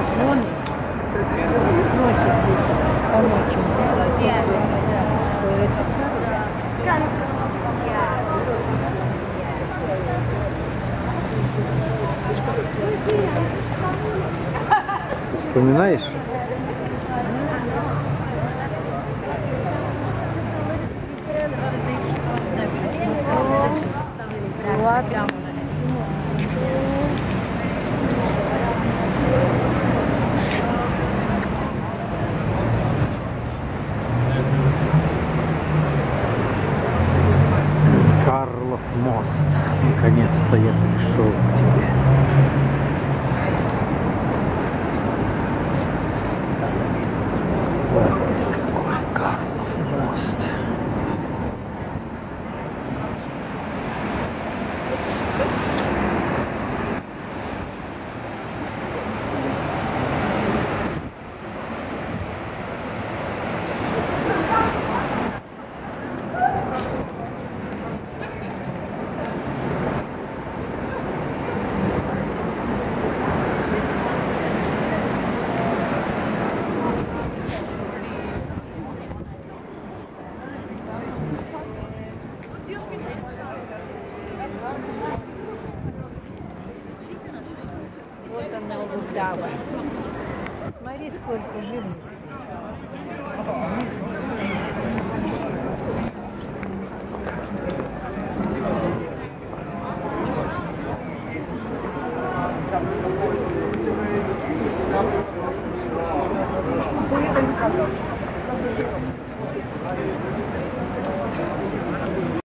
поклоны носят здесь помочь Вспоминаешь? Ладно. Мост. Наконец-то я пришел к тебе. Лудава. Смотри, сколько живности.